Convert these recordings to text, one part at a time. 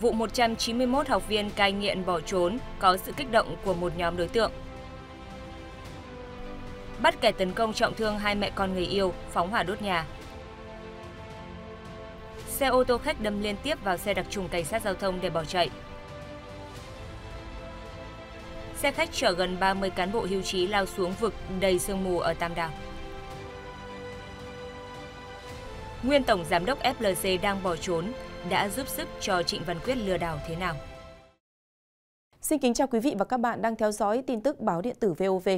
vụ 191 học viên cai nghiện bỏ trốn có sự kích động của một nhóm đối tượng. Bắt kẻ tấn công trọng thương hai mẹ con người yêu, phóng hỏa đốt nhà. Xe ô tô khách đâm liên tiếp vào xe đặc trùng cảnh sát giao thông để bỏ chạy. Xe khách chở gần 30 cán bộ hưu trí lao xuống vực đầy sương mù ở Tam Đảo. Nguyên Tổng Giám đốc FLC đang bỏ trốn, đã giúp sức cho Trịnh Văn Quyết lừa đảo thế nào? Xin kính chào quý vị và các bạn đang theo dõi tin tức báo điện tử VOV.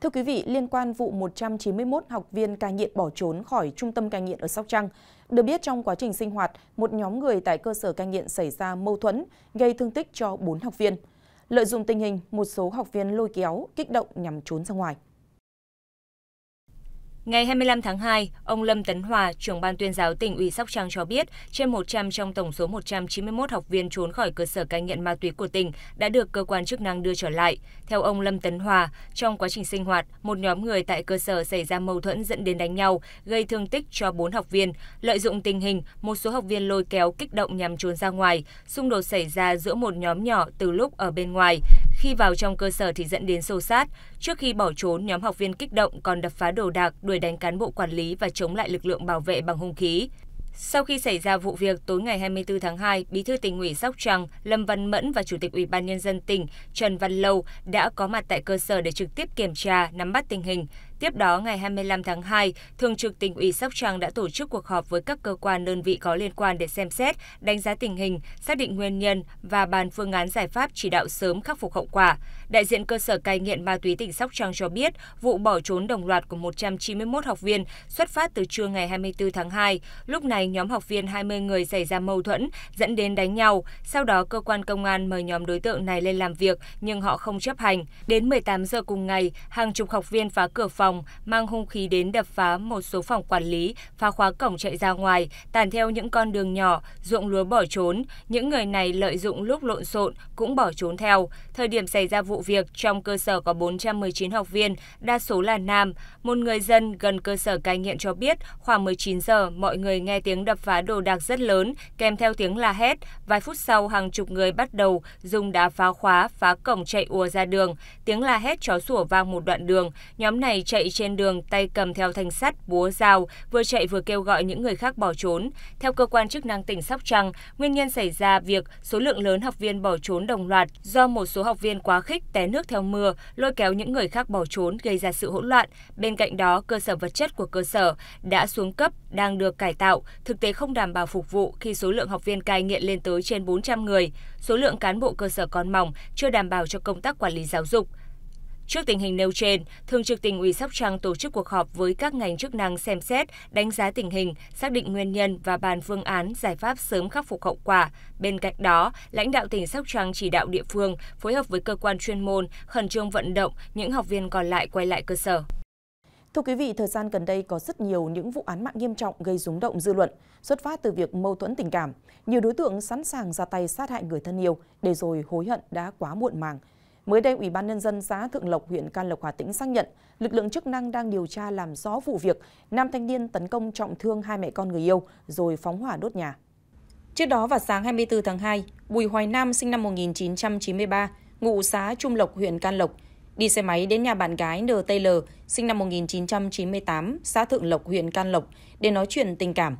Thưa quý vị, liên quan vụ 191 học viên cai nghiện bỏ trốn khỏi trung tâm cai nghiện ở Sóc Trăng, được biết trong quá trình sinh hoạt, một nhóm người tại cơ sở cai nghiện xảy ra mâu thuẫn, gây thương tích cho 4 học viên. Lợi dụng tình hình, một số học viên lôi kéo, kích động nhằm trốn ra ngoài. Ngày 25 tháng 2, ông Lâm Tấn Hòa, trưởng ban tuyên giáo tỉnh ủy Sóc Trăng cho biết, trên 100 trong tổng số 191 học viên trốn khỏi cơ sở cai nghiện ma túy của tỉnh đã được cơ quan chức năng đưa trở lại. Theo ông Lâm Tấn Hòa, trong quá trình sinh hoạt, một nhóm người tại cơ sở xảy ra mâu thuẫn dẫn đến đánh nhau, gây thương tích cho 4 học viên. Lợi dụng tình hình, một số học viên lôi kéo kích động nhằm trốn ra ngoài. Xung đột xảy ra giữa một nhóm nhỏ từ lúc ở bên ngoài. Khi vào trong cơ sở thì dẫn đến xô sát. Trước khi bỏ trốn, nhóm học viên kích động còn đập phá đồ đạc, đuổi đánh cán bộ quản lý và chống lại lực lượng bảo vệ bằng hung khí. Sau khi xảy ra vụ việc tối ngày 24 tháng 2, Bí thư tỉnh ủy Sóc Trăng Lâm Văn Mẫn và Chủ tịch Ủy ban nhân dân tỉnh Trần Văn Lâu đã có mặt tại cơ sở để trực tiếp kiểm tra, nắm bắt tình hình. Tiếp đó, ngày 25 tháng 2, Thường trực tỉnh ủy Sóc Trăng đã tổ chức cuộc họp với các cơ quan đơn vị có liên quan để xem xét, đánh giá tình hình, xác định nguyên nhân và bàn phương án giải pháp chỉ đạo sớm khắc phục hậu quả. Đại diện cơ sở cai nghiện ma túy tỉnh Sóc Trăng cho biết, vụ bỏ trốn đồng loạt của 191 học viên xuất phát từ trưa ngày 24 tháng 2. Lúc này, nhóm học viên 20 người xảy ra mâu thuẫn, dẫn đến đánh nhau. Sau đó, cơ quan công an mời nhóm đối tượng này lên làm việc, nhưng họ không chấp hành. Đến 18 giờ cùng ngày, hàng chục học viên phá cửa phòng phòng, mang hung khí đến đập phá một số phòng quản lý, phá khóa cổng chạy ra ngoài, tàn theo những con đường nhỏ, ruộng lúa bỏ trốn. Những người này lợi dụng lúc lộn xộn cũng bỏ trốn theo. Thời điểm xảy ra vụ việc, trong cơ sở có 419 học viên, đa số là nam. Một người dân gần cơ sở cai nghiện cho biết, khoảng 19 giờ, mọi người nghe tiếng đập phá đồ đạc rất lớn, kèm theo tiếng la hét. Vài phút sau, hàng chục người bắt đầu dùng đá phá khóa, phá cổng chạy ùa ra đường. Tiếng la hét chó sủa vang một đoạn đường. Nhóm này chạy trên đường tay cầm theo thanh sắt, búa dao, vừa chạy vừa kêu gọi những người khác bỏ trốn. Theo cơ quan chức năng tỉnh Sóc Trăng, nguyên nhân xảy ra việc số lượng lớn học viên bỏ trốn đồng loạt do một số học viên quá khích té nước theo mưa, lôi kéo những người khác bỏ trốn gây ra sự hỗn loạn. Bên cạnh đó, cơ sở vật chất của cơ sở đã xuống cấp, đang được cải tạo, thực tế không đảm bảo phục vụ khi số lượng học viên cai nghiện lên tới trên 400 người. Số lượng cán bộ cơ sở còn mỏng, chưa đảm bảo cho công tác quản lý giáo dục. Trước tình hình nêu trên, Thường trực tỉnh ủy Sóc Trăng tổ chức cuộc họp với các ngành chức năng xem xét, đánh giá tình hình, xác định nguyên nhân và bàn phương án giải pháp sớm khắc phục hậu quả. Bên cạnh đó, lãnh đạo tỉnh Sóc Trăng chỉ đạo địa phương phối hợp với cơ quan chuyên môn khẩn trương vận động những học viên còn lại quay lại cơ sở. Thưa quý vị, thời gian gần đây có rất nhiều những vụ án mạng nghiêm trọng gây rúng động dư luận, xuất phát từ việc mâu thuẫn tình cảm. Nhiều đối tượng sẵn sàng ra tay sát hại người thân yêu để rồi hối hận đã quá muộn màng. Mới đây, Ủy ban Nhân dân xã Thượng Lộc, huyện Can Lộc, Hà Tĩnh xác nhận lực lượng chức năng đang điều tra làm rõ vụ việc nam thanh niên tấn công trọng thương hai mẹ con người yêu rồi phóng hỏa đốt nhà. Trước đó vào sáng 24 tháng 2, Bùi Hoài Nam sinh năm 1993, ngụ xã Trung Lộc, huyện Can Lộc, đi xe máy đến nhà bạn gái NTL sinh năm 1998, xã Thượng Lộc, huyện Can Lộc để nói chuyện tình cảm.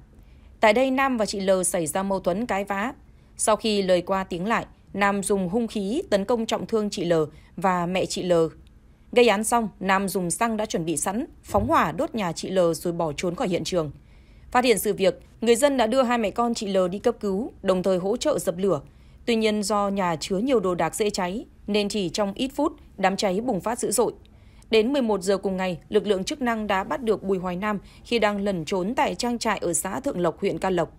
Tại đây Nam và chị L xảy ra mâu thuẫn cái vã. Sau khi lời qua tiếng lại, Nam dùng hung khí tấn công trọng thương chị L và mẹ chị L. Gây án xong, Nam dùng xăng đã chuẩn bị sẵn, phóng hỏa đốt nhà chị L rồi bỏ trốn khỏi hiện trường. Phát hiện sự việc, người dân đã đưa hai mẹ con chị L đi cấp cứu, đồng thời hỗ trợ dập lửa. Tuy nhiên do nhà chứa nhiều đồ đạc dễ cháy, nên chỉ trong ít phút, đám cháy bùng phát dữ dội. Đến 11 giờ cùng ngày, lực lượng chức năng đã bắt được Bùi Hoài Nam khi đang lẩn trốn tại trang trại ở xã Thượng Lộc, huyện Can Lộc.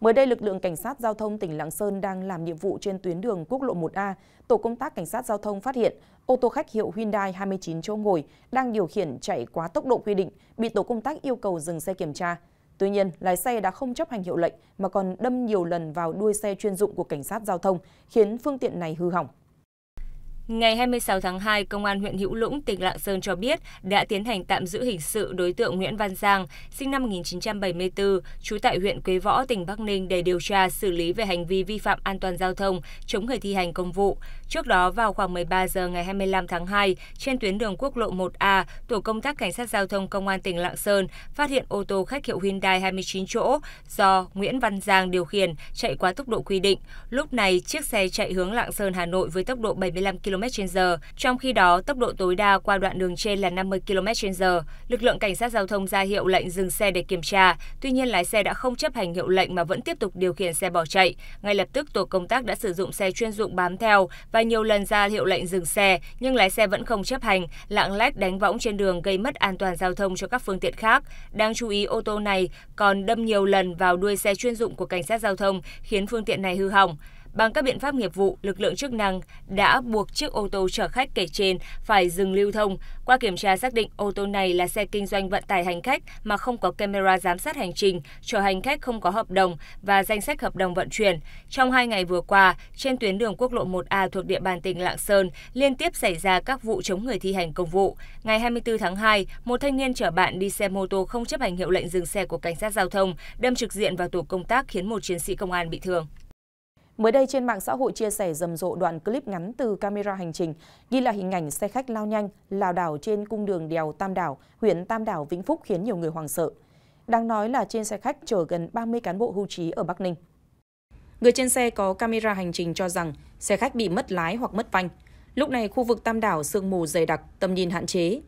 Mới đây, lực lượng cảnh sát giao thông tỉnh Lạng Sơn đang làm nhiệm vụ trên tuyến đường quốc lộ 1A. Tổ công tác cảnh sát giao thông phát hiện ô tô khách hiệu Hyundai 29 chỗ ngồi đang điều khiển chạy quá tốc độ quy định, bị tổ công tác yêu cầu dừng xe kiểm tra. Tuy nhiên, lái xe đã không chấp hành hiệu lệnh mà còn đâm nhiều lần vào đuôi xe chuyên dụng của cảnh sát giao thông, khiến phương tiện này hư hỏng. Ngày 26 tháng 2, Công an huyện Hữu Lũng, tỉnh Lạng Sơn cho biết đã tiến hành tạm giữ hình sự đối tượng Nguyễn Văn Giang, sinh năm 1974, trú tại huyện Quế Võ, tỉnh Bắc Ninh để điều tra xử lý về hành vi vi phạm an toàn giao thông, chống người thi hành công vụ. Trước đó, vào khoảng 13 giờ ngày 25 tháng 2, trên tuyến đường quốc lộ 1A, tổ công tác cảnh sát giao thông Công an tỉnh Lạng Sơn phát hiện ô tô khách hiệu Hyundai 29 chỗ do Nguyễn Văn Giang điều khiển chạy quá tốc độ quy định. Lúc này, chiếc xe chạy hướng Lạng Sơn Hà Nội với tốc độ 75 km km/h. Trong khi đó, tốc độ tối đa qua đoạn đường trên là 50 km/h. Lực lượng cảnh sát giao thông ra hiệu lệnh dừng xe để kiểm tra, tuy nhiên lái xe đã không chấp hành hiệu lệnh mà vẫn tiếp tục điều khiển xe bỏ chạy. Ngay lập tức tổ công tác đã sử dụng xe chuyên dụng bám theo và nhiều lần ra hiệu lệnh dừng xe, nhưng lái xe vẫn không chấp hành, lạng lách đánh võng trên đường gây mất an toàn giao thông cho các phương tiện khác. Đáng chú ý ô tô này còn đâm nhiều lần vào đuôi xe chuyên dụng của cảnh sát giao thông, khiến phương tiện này hư hỏng. Bằng các biện pháp nghiệp vụ, lực lượng chức năng đã buộc chiếc ô tô chở khách kể trên phải dừng lưu thông. Qua kiểm tra xác định ô tô này là xe kinh doanh vận tải hành khách mà không có camera giám sát hành trình, chở hành khách không có hợp đồng và danh sách hợp đồng vận chuyển. Trong hai ngày vừa qua, trên tuyến đường quốc lộ 1A thuộc địa bàn tỉnh Lạng Sơn liên tiếp xảy ra các vụ chống người thi hành công vụ. Ngày 24 tháng 2, một thanh niên chở bạn đi xe mô tô không chấp hành hiệu lệnh dừng xe của cảnh sát giao thông, đâm trực diện vào tổ công tác khiến một chiến sĩ công an bị thương. Mới đây trên mạng xã hội chia sẻ rầm rộ đoạn clip ngắn từ camera hành trình ghi lại hình ảnh xe khách lao nhanh, lảo đảo trên cung đường đèo Tam Đảo, huyện Tam Đảo, Vĩnh Phúc khiến nhiều người hoảng sợ. Đáng nói là trên xe khách chở gần 30 cán bộ hưu trí ở Bắc Ninh. Người trên xe có camera hành trình cho rằng xe khách bị mất lái hoặc mất phanh. Lúc này khu vực Tam Đảo sương mù dày đặc, tầm nhìn hạn chế.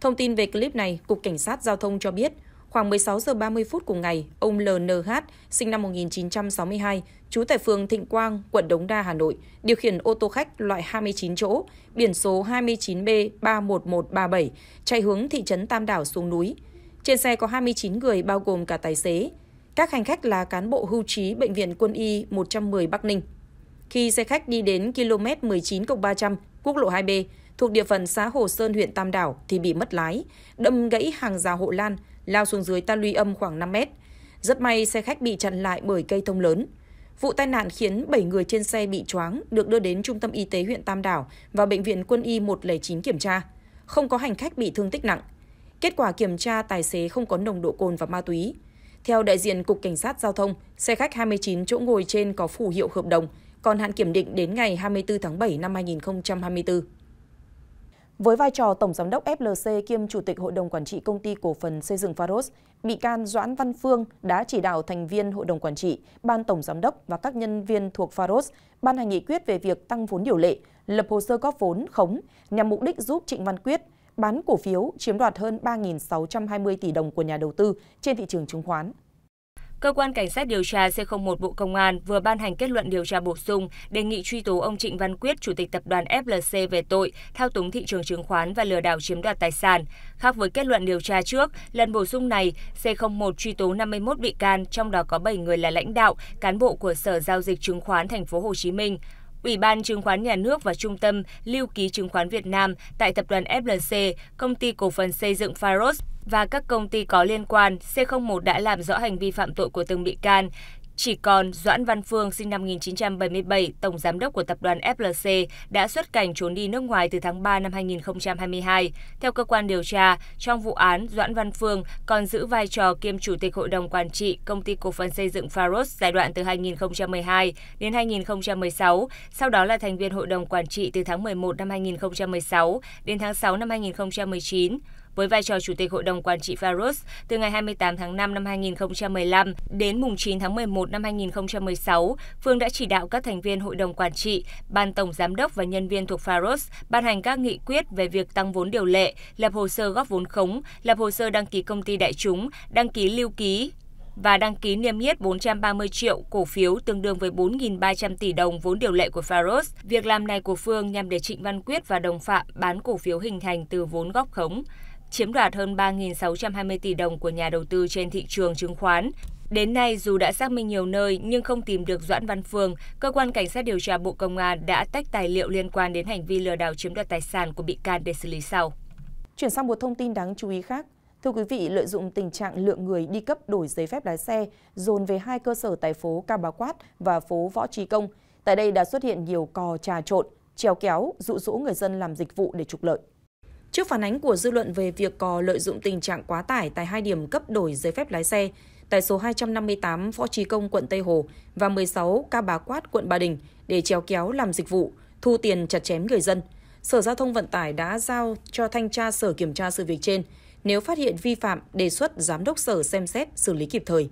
Thông tin về clip này, Cục Cảnh sát Giao thông cho biết Khoảng 16 giờ 30 phút cùng ngày, ông LNH, sinh năm 1962, trú tại phường Thịnh Quang, quận Đống Đa, Hà Nội, điều khiển ô tô khách loại 29 chỗ, biển số 29B31137, chạy hướng thị trấn Tam Đảo xuống núi. Trên xe có 29 người bao gồm cả tài xế. Các hành khách là cán bộ hưu trí Bệnh viện Quân y 110 Bắc Ninh. Khi xe khách đi đến km 19 300, quốc lộ 2B, thuộc địa phận xã Hồ Sơn huyện Tam Đảo thì bị mất lái, đâm gãy hàng rào hộ lan, lao xuống dưới ta luy âm khoảng 5 mét. Rất may xe khách bị chặn lại bởi cây thông lớn. Vụ tai nạn khiến 7 người trên xe bị choáng, được đưa đến trung tâm y tế huyện Tam Đảo và bệnh viện quân y 109 kiểm tra. Không có hành khách bị thương tích nặng. Kết quả kiểm tra tài xế không có nồng độ cồn và ma túy. Theo đại diện Cục Cảnh sát Giao thông, xe khách 29 chỗ ngồi trên có phù hiệu hợp đồng, còn hạn kiểm định đến ngày 24 tháng 7 năm 2024. Với vai trò Tổng Giám đốc FLC kiêm Chủ tịch Hội đồng Quản trị Công ty Cổ phần Xây dựng Faros, bị can Doãn Văn Phương đã chỉ đạo thành viên Hội đồng Quản trị, Ban Tổng Giám đốc và các nhân viên thuộc Faros ban hành nghị quyết về việc tăng vốn điều lệ, lập hồ sơ góp vốn khống nhằm mục đích giúp Trịnh Văn Quyết bán cổ phiếu chiếm đoạt hơn 3.620 tỷ đồng của nhà đầu tư trên thị trường chứng khoán. Cơ quan Cảnh sát điều tra C01 Bộ Công an vừa ban hành kết luận điều tra bổ sung đề nghị truy tố ông Trịnh Văn Quyết, Chủ tịch Tập đoàn FLC về tội thao túng thị trường chứng khoán và lừa đảo chiếm đoạt tài sản. Khác với kết luận điều tra trước, lần bổ sung này, C01 truy tố 51 bị can, trong đó có 7 người là lãnh đạo, cán bộ của Sở Giao dịch Chứng khoán Thành phố Hồ Chí Minh. Ủy ban Chứng khoán Nhà nước và Trung tâm Lưu ký Chứng khoán Việt Nam tại Tập đoàn FLC, Công ty Cổ phần Xây dựng Pharos và các công ty có liên quan, C01 đã làm rõ hành vi phạm tội của từng bị can. Chỉ còn Doãn Văn Phương sinh năm 1977, tổng giám đốc của tập đoàn FLC đã xuất cảnh trốn đi nước ngoài từ tháng 3 năm 2022. Theo cơ quan điều tra, trong vụ án, Doãn Văn Phương còn giữ vai trò kiêm chủ tịch hội đồng quản trị công ty cổ phần xây dựng faros giai đoạn từ 2012 đến 2016, sau đó là thành viên hội đồng quản trị từ tháng 11 năm 2016 đến tháng 6 năm 2019 với vai trò Chủ tịch Hội đồng Quản trị Faros từ ngày 28 tháng 5 năm 2015 đến mùng 9 tháng 11 năm 2016, Phương đã chỉ đạo các thành viên Hội đồng Quản trị, Ban Tổng Giám đốc và nhân viên thuộc Faros ban hành các nghị quyết về việc tăng vốn điều lệ, lập hồ sơ góp vốn khống, lập hồ sơ đăng ký công ty đại chúng, đăng ký lưu ký, và đăng ký niêm yết 430 triệu cổ phiếu tương đương với 4.300 tỷ đồng vốn điều lệ của Faros. Việc làm này của Phương nhằm để Trịnh Văn Quyết và đồng phạm bán cổ phiếu hình thành từ vốn góp khống chiếm đoạt hơn 3.620 tỷ đồng của nhà đầu tư trên thị trường chứng khoán. Đến nay, dù đã xác minh nhiều nơi nhưng không tìm được Doãn Văn Phương, cơ quan cảnh sát điều tra Bộ Công an đã tách tài liệu liên quan đến hành vi lừa đảo chiếm đoạt tài sản của bị can để xử lý sau. Chuyển sang một thông tin đáng chú ý khác. Thưa quý vị, lợi dụng tình trạng lượng người đi cấp đổi giấy phép lái xe dồn về hai cơ sở tại phố Cao Bá Quát và phố Võ Trí Công, tại đây đã xuất hiện nhiều cò trà trộn, trèo kéo, dụ dỗ người dân làm dịch vụ để trục lợi. Trước phản ánh của dư luận về việc có lợi dụng tình trạng quá tải tại hai điểm cấp đổi giấy phép lái xe tại số 258 Võ Trí Công quận Tây Hồ và 16 Ca Bá Quát quận Ba Đình để trèo kéo làm dịch vụ, thu tiền chặt chém người dân. Sở Giao thông Vận tải đã giao cho thanh tra sở kiểm tra sự việc trên, nếu phát hiện vi phạm đề xuất giám đốc sở xem xét xử lý kịp thời.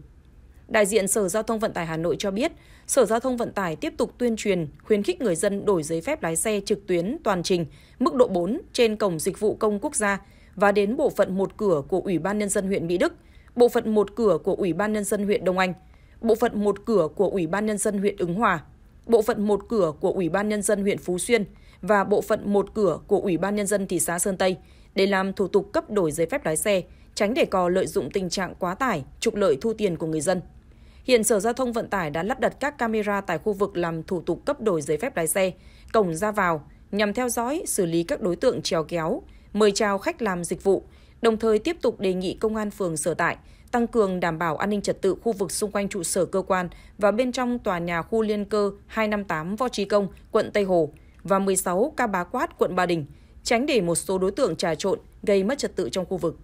Đại diện Sở Giao thông Vận tải Hà Nội cho biết, Sở Giao thông Vận tải tiếp tục tuyên truyền, khuyến khích người dân đổi giấy phép lái xe trực tuyến toàn trình mức độ 4 trên cổng dịch vụ công quốc gia và đến bộ phận một cửa của Ủy ban nhân dân huyện Mỹ Đức, bộ phận một cửa của Ủy ban nhân dân huyện Đông Anh, bộ phận một cửa của Ủy ban nhân dân huyện Ứng Hòa, bộ phận một cửa của Ủy ban nhân dân huyện Phú Xuyên và bộ phận một cửa của Ủy ban nhân dân thị xã Sơn Tây để làm thủ tục cấp đổi giấy phép lái xe, tránh để cò lợi dụng tình trạng quá tải, trục lợi thu tiền của người dân. Hiện Sở Giao thông Vận tải đã lắp đặt các camera tại khu vực làm thủ tục cấp đổi giấy phép lái xe, cổng ra vào nhằm theo dõi, xử lý các đối tượng trèo kéo, mời chào khách làm dịch vụ, đồng thời tiếp tục đề nghị công an phường sở tại tăng cường đảm bảo an ninh trật tự khu vực xung quanh trụ sở cơ quan và bên trong tòa nhà khu liên cơ 258 Võ Trí Công, quận Tây Hồ và 16 Ca Bá Quát, quận Ba Đình, tránh để một số đối tượng trà trộn gây mất trật tự trong khu vực.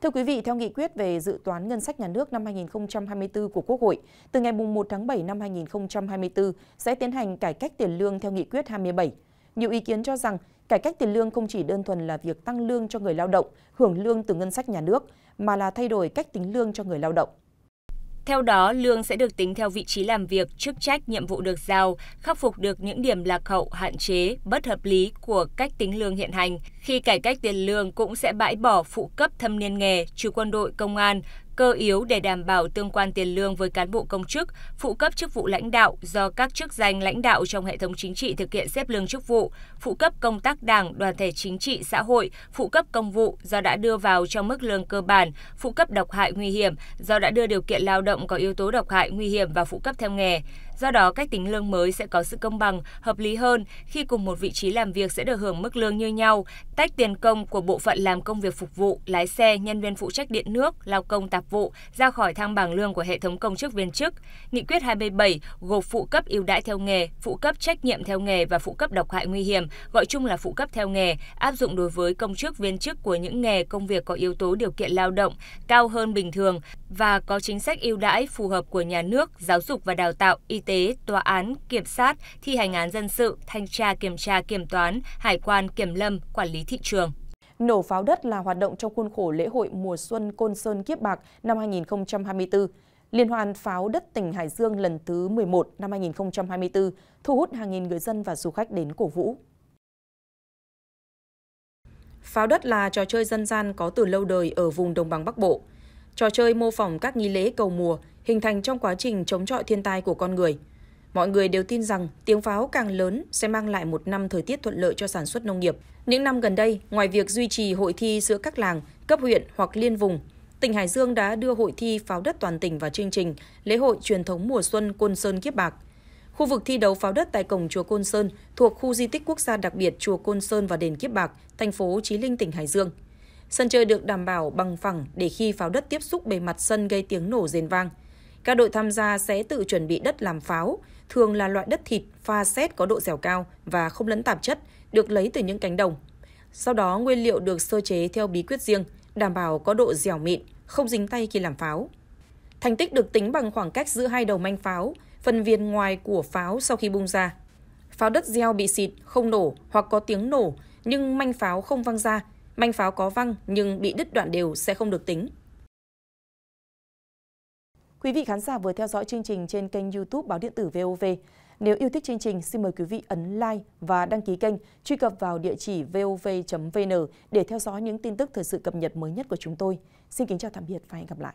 Thưa quý vị, theo nghị quyết về dự toán ngân sách nhà nước năm 2024 của Quốc hội, từ ngày 1 tháng 7 năm 2024 sẽ tiến hành cải cách tiền lương theo nghị quyết 27. Nhiều ý kiến cho rằng cải cách tiền lương không chỉ đơn thuần là việc tăng lương cho người lao động, hưởng lương từ ngân sách nhà nước, mà là thay đổi cách tính lương cho người lao động. Theo đó, lương sẽ được tính theo vị trí làm việc, chức trách, nhiệm vụ được giao, khắc phục được những điểm lạc hậu, hạn chế, bất hợp lý của cách tính lương hiện hành. Khi cải cách tiền lương cũng sẽ bãi bỏ phụ cấp thâm niên nghề, trừ quân đội, công an, cơ yếu để đảm bảo tương quan tiền lương với cán bộ công chức, phụ cấp chức vụ lãnh đạo do các chức danh lãnh đạo trong hệ thống chính trị thực hiện xếp lương chức vụ, phụ cấp công tác đảng, đoàn thể chính trị, xã hội, phụ cấp công vụ do đã đưa vào trong mức lương cơ bản, phụ cấp độc hại nguy hiểm do đã đưa điều kiện lao động có yếu tố độc hại nguy hiểm và phụ cấp theo nghề. Do đó, cách tính lương mới sẽ có sự công bằng, hợp lý hơn khi cùng một vị trí làm việc sẽ được hưởng mức lương như nhau, tách tiền công của bộ phận làm công việc phục vụ, lái xe, nhân viên phụ trách điện nước, lao công tạp vụ ra khỏi thang bảng lương của hệ thống công chức viên chức. Nghị quyết 27 gồm phụ cấp ưu đãi theo nghề, phụ cấp trách nhiệm theo nghề và phụ cấp độc hại nguy hiểm, gọi chung là phụ cấp theo nghề, áp dụng đối với công chức viên chức của những nghề công việc có yếu tố điều kiện lao động cao hơn bình thường và có chính sách ưu đãi phù hợp của nhà nước, giáo dục và đào tạo, y tế tế, tòa án, kiểm sát, thi hành án dân sự, thanh tra kiểm tra kiểm toán, hải quan, kiểm lâm, quản lý thị trường. Nổ pháo đất là hoạt động trong khuôn khổ lễ hội mùa xuân Côn Sơn Kiếp Bạc năm 2024. Liên hoan pháo đất tỉnh Hải Dương lần thứ 11 năm 2024 thu hút hàng nghìn người dân và du khách đến cổ vũ. Pháo đất là trò chơi dân gian có từ lâu đời ở vùng đồng bằng Bắc Bộ. Trò chơi mô phỏng các nghi lễ cầu mùa, hình thành trong quá trình chống chọi thiên tai của con người. Mọi người đều tin rằng tiếng pháo càng lớn sẽ mang lại một năm thời tiết thuận lợi cho sản xuất nông nghiệp. Những năm gần đây, ngoài việc duy trì hội thi giữa các làng, cấp huyện hoặc liên vùng, tỉnh Hải Dương đã đưa hội thi pháo đất toàn tỉnh vào chương trình lễ hội truyền thống mùa xuân Côn Sơn Kiếp Bạc. Khu vực thi đấu pháo đất tại cổng chùa Côn Sơn thuộc khu di tích quốc gia đặc biệt chùa Côn Sơn và đền Kiếp Bạc, thành phố Chí Linh, tỉnh Hải Dương. Sân chơi được đảm bảo bằng phẳng để khi pháo đất tiếp xúc bề mặt sân gây tiếng nổ rền vang. Các đội tham gia sẽ tự chuẩn bị đất làm pháo, thường là loại đất thịt pha xét có độ dẻo cao và không lẫn tạp chất, được lấy từ những cánh đồng. Sau đó nguyên liệu được sơ chế theo bí quyết riêng, đảm bảo có độ dẻo mịn, không dính tay khi làm pháo. Thành tích được tính bằng khoảng cách giữa hai đầu manh pháo, phần viền ngoài của pháo sau khi bung ra. Pháo đất gieo bị xịt, không nổ hoặc có tiếng nổ nhưng manh pháo không văng ra, manh pháo có văng nhưng bị đứt đoạn đều sẽ không được tính. Quý vị khán giả vừa theo dõi chương trình trên kênh YouTube Báo điện tử VOV. Nếu yêu thích chương trình, xin mời quý vị ấn like và đăng ký kênh, truy cập vào địa chỉ vov.vn để theo dõi những tin tức thời sự cập nhật mới nhất của chúng tôi. Xin kính chào tạm biệt và hẹn gặp lại.